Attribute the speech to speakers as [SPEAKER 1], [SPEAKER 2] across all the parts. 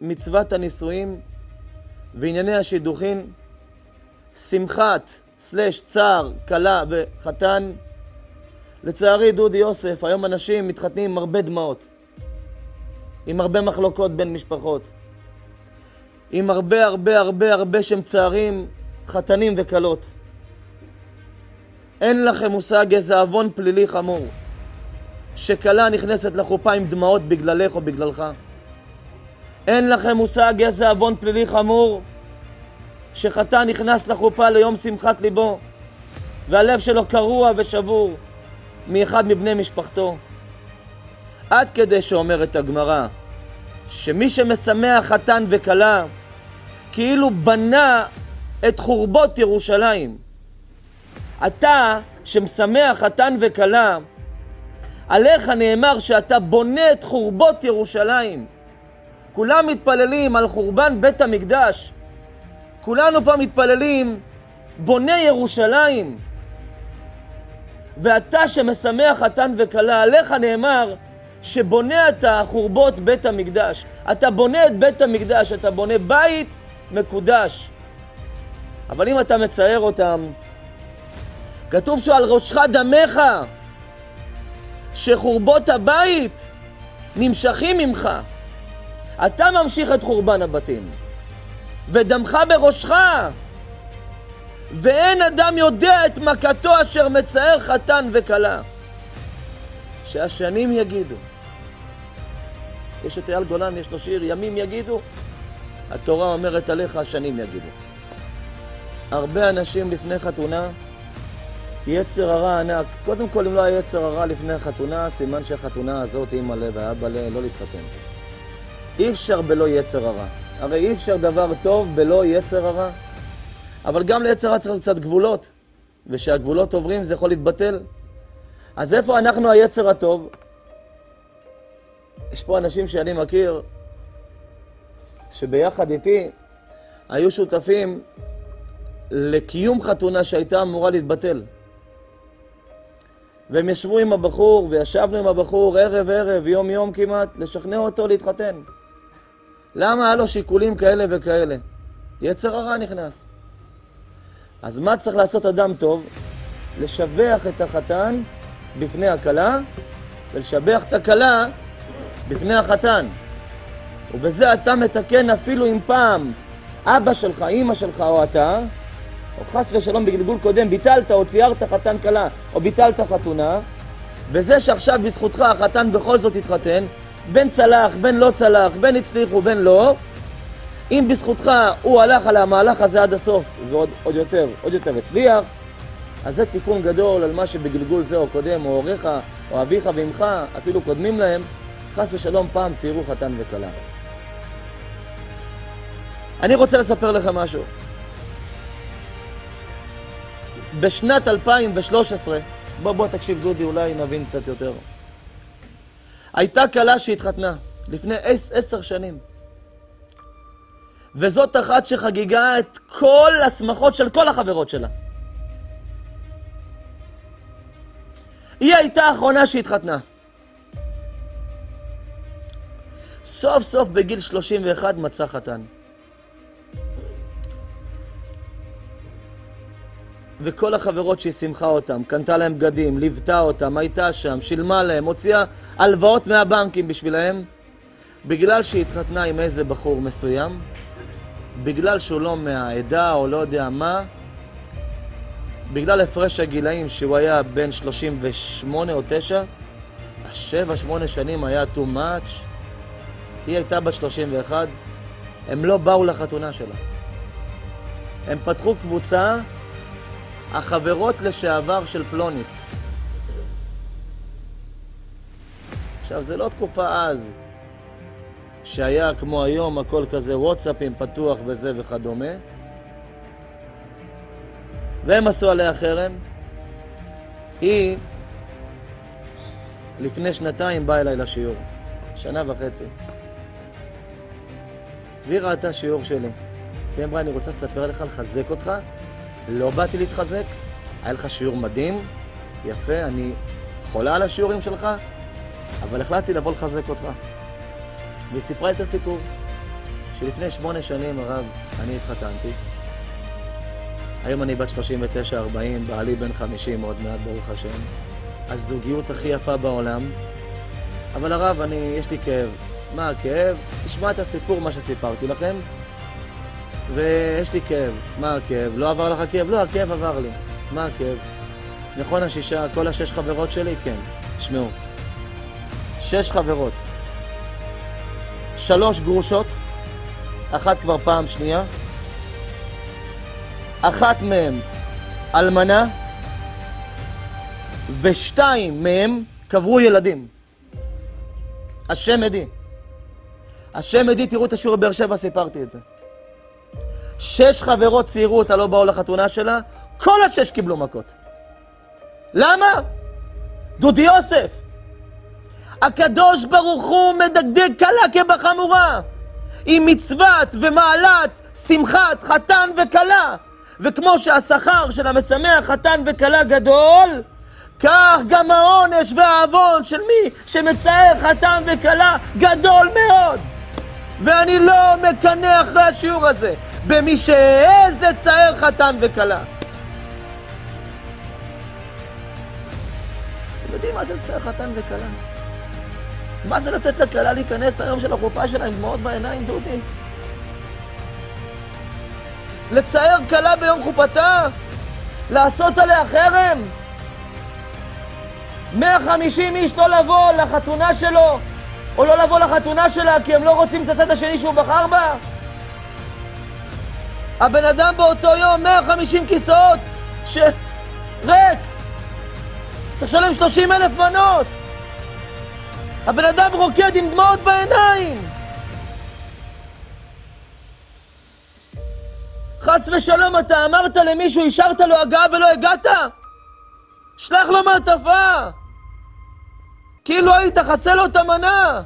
[SPEAKER 1] מצוות הנישואים וענייני השידוכין, שמחת סלש צער, כלה וחתן. לצערי, דודי יוסף, היום אנשים מתחתנים עם הרבה דמעות, עם הרבה מחלוקות בין משפחות, עם הרבה הרבה הרבה הרבה שמצערים חתנים וכלות. אין לכם מושג איזה עוון פלילי חמור. שכלה נכנסת לחופה עם דמעות בגללך או בגללך. אין לכם מושג איזה עוון פלילי חמור שחתן נכנס לחופה ליום שמחת ליבו והלב שלו קרוע ושבור מאחד מבני משפחתו. עד כדי שאומרת הגמרא שמי שמשמח חתן וכלה כאילו בנה את חורבות ירושלים. אתה שמשמח חתן וכלה עליך נאמר שאתה בונה את חורבות ירושלים. כולם מתפללים על חורבן בית המקדש. כולנו פה מתפללים, בונה ירושלים. ואתה שמשמח חתן וכלה, עליך נאמר שבונה אתה חורבות בית המקדש. אתה בונה את בית המקדש, אתה בונה בית מקודש. אבל אם אתה מצייר אותם, כתוב שעל ראשך דמך. שחורבות הבית נמשכים ממך. אתה ממשיך את חורבן הבתים, ודמך בראשך, ואין אדם יודע את מכתו אשר מצער חתן וכלה. שהשנים יגידו. יש את אייל גולן, יש לו שיר, ימים יגידו. התורה אומרת עליך, השנים יגידו. הרבה אנשים לפני חתונה יצר הרע ענק. קודם כל, אם לא היה יצר הרע לפני החתונה, סימן שהחתונה הזאת, אימא לב ואבא לב, לא להתחתן. אי אפשר בלא יצר הרע. הרי אי אפשר דבר טוב בלא יצר הרע. אבל גם ליצר הרע צריך קצת גבולות. וכשהגבולות עוברים זה יכול להתבטל. אז איפה אנחנו היצר הטוב? יש פה אנשים שאני מכיר, שביחד איתי היו שותפים לקיום חתונה שהייתה אמורה להתבטל. והם ישבו עם הבחור, וישבנו עם הבחור ערב-ערב, יום-יום כמעט, לשכנע אותו להתחתן. למה היה לו שיקולים כאלה וכאלה? יצר הרע נכנס. אז מה צריך לעשות אדם טוב? לשבח את החתן בפני הכלה, ולשבח את הכלה בפני החתן. ובזה אתה מתקן אפילו אם פעם אבא שלך, אימא שלך או אתה, או חס ושלום בגלגול קודם ביטלת או ציירת חתן כלה, או ביטלת חתונה, וזה שעכשיו בזכותך החתן בכל זאת התחתן, בין צלח, בין לא צלח, בין הצליחו, בין לא, אם בזכותך הוא הלך על המהלך הזה עד הסוף, ועוד עוד יותר, עוד יותר הצליח, אז זה תיקון גדול על מה שבגלגול זה או קודם, או הוריך, או אביך ואמך, אפילו קודמים להם, חס ושלום פעם ציירו חתן וכלה. אני רוצה לספר לך משהו. בשנת 2013, בוא בוא תקשיב דודי, אולי נבין קצת יותר. הייתה כלה שהתחתנה לפני עשר שנים. וזאת אחת שחגיגה את כל השמחות של כל החברות שלה. היא הייתה האחרונה שהתחתנה. סוף סוף בגיל 31 מצא חתן. וכל החברות שהיא שימחה אותם, קנתה להם בגדים, ליוותה אותם, הייתה שם, שילמה להם, הוציאה הלוואות מהבנקים בשבילהם, בגלל שהיא התחתנה עם איזה בחור מסוים, בגלל שהוא לא מהעדה או לא יודע מה, בגלל הפרש הגילאים שהוא היה בן 38 או 9, השבע, שמונה שנים היה too much, היא הייתה בת 31, הם לא באו לחתונה שלה. הם פתחו קבוצה החברות לשעבר של פלונית. עכשיו, זה לא תקופה אז, שהיה כמו היום, הכל כזה וואטסאפים פתוח וזה וכדומה. והם עשו עליה חרם. היא לפני שנתיים באה אליי לשיעור, שנה וחצי. והיא ראתה שיעור שלי. והיא אמרה, אני רוצה לספר לך, לחזק אותך, לא באתי להתחזק, היה לך שיעור מדהים, יפה, אני חולה על השיעורים שלך, אבל החלטתי לבוא לחזק אותך. והיא סיפרה את הסיפור. שלפני שמונה שנים, הרב, אני התחתנתי. היום אני בת 39-40, בעלי בן 50 עוד מעט, ברוך השם. הזוגיות הכי יפה בעולם. אבל הרב, אני, יש לי כאב. מה הכאב? תשמע את הסיפור, מה שסיפרתי לכם. ויש לי כאב. מה הכאב? לא עבר לך כאב? לא, הכאב עבר לי. מה הכאב? נכון השישה, כל השש חברות שלי? כן. תשמעו. שש חברות. שלוש גרושות, אחת כבר פעם שנייה, אחת מהן אלמנה, ושתיים מהם קברו ילדים. השם עדי. השם עדי, תראו את השיעור בבאר שבע, סיפרתי את זה. שש חברות ציירו אותה, לא באו לחתונה שלה, כל השש קיבלו מכות. למה? דודי יוסף. הקדוש ברוך הוא מדגדג קלה כבחמורה, עם מצוות ומעלת שמחת חתן וכלה. וכמו שהשכר של המשמח חתן וכלה גדול, כך גם העונש והעוון של מי שמצער חתן וכלה גדול מאוד. ואני לא מקנא אחרי השיעור הזה במי שהעז לצער חתן וכלה. אתם יודעים מה זה לצער חתן וכלה? מה זה לתת לכלה להיכנס ליום של החופה שלה עם דמעות בעיניים, דודי? לצער כלה ביום חופתה? לעשות עליה חרם? 150 איש לא לבוא לחתונה שלו, או לא לבוא לחתונה שלה כי הם לא רוצים את הצד השני שהוא בחר בה? הבן אדם באותו יום, 150 כיסאות, ש... ריק! צריך לשלם 30 אלף מנות! הבן אדם רוקד עם דמעות בעיניים! חס ושלום, אתה אמרת למישהו, השארת לו הגעה ולא הגעת? שלח לו מעטפה! כאילו היית חסה לו את המנה!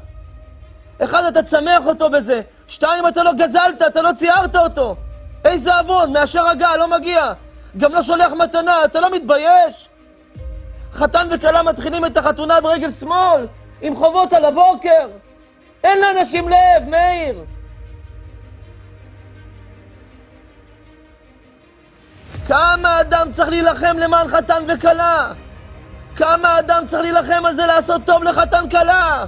[SPEAKER 1] אחד, אתה צמח אותו בזה. שתיים, אתה לא גזלת, אתה לא ציירת אותו. איזה עוון, מאשר הגעה, לא מגיע. גם לא שולח מתנה, אתה לא מתבייש? חתן וכלה מתחילים את החתונה ברגל שמאל, עם חובות על הבוקר. אין לאנשים לב, מאיר. כמה אדם צריך להילחם למען חתן וכלה? כמה אדם צריך להילחם על זה לעשות טוב לחתן כלה?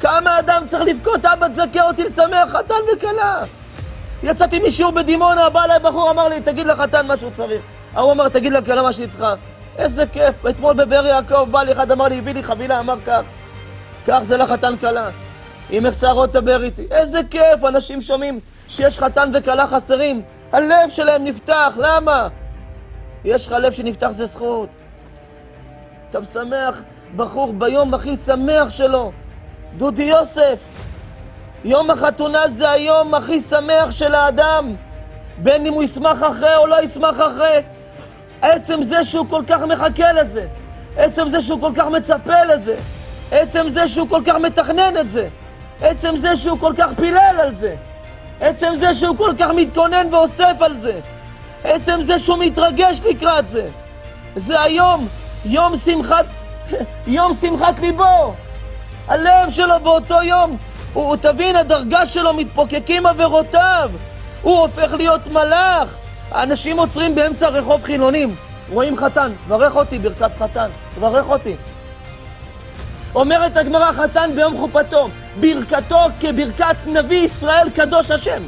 [SPEAKER 1] כמה אדם צריך לבכות, אבא תזכה אותי לשמח חתן וכלה? יצאתי משיעור בדימונה, בא אליי בחור, אמר לי, תגיד לחתן מה שהוא צריך. ההוא אמר, תגיד לכלה מה שהיא צריכה. איזה כיף, אתמול בבאר יעקב בא לי אחד, אמר לי, הביא לי חבילה, אמר כך, כך זה לחתן כלה. אם איך שערות תדבר איתי. איזה כיף, אנשים שומעים שיש חתן וכלה חסרים. הלב שלהם נפתח, למה? יש לך לב שנפתח זה זכות. אתה משמח בחור ביום הכי שמח שלו. דודי יוסף, יום החתונה זה היום הכי שמח של האדם. בין אם הוא ישמח אחרי או לא ישמח אחרי. עצם זה שהוא כל כך מחכה לזה. עצם זה שהוא כל כך מצפה לזה. עצם זה שהוא כל כך מתכנן את זה. עצם זה שהוא כל כך פילל על זה. עצם זה שהוא כל כך מתכונן ואוסף על זה. עצם זה שהוא מתרגש לקראת זה. זה היום, יום שמחת, יום שמחת ליבו. הלב שלו באותו יום, הוא, תבין, הדרגה שלו מתפוקקים עבירותיו. הוא הופך להיות מלאך. האנשים עוצרים באמצע רחוב חילונים, רואים חתן, ברך אותי ברכת חתן, ברך אותי. אומרת הגמרא חתן ביום חופתו, ברכתו כברכת נביא ישראל קדוש השם.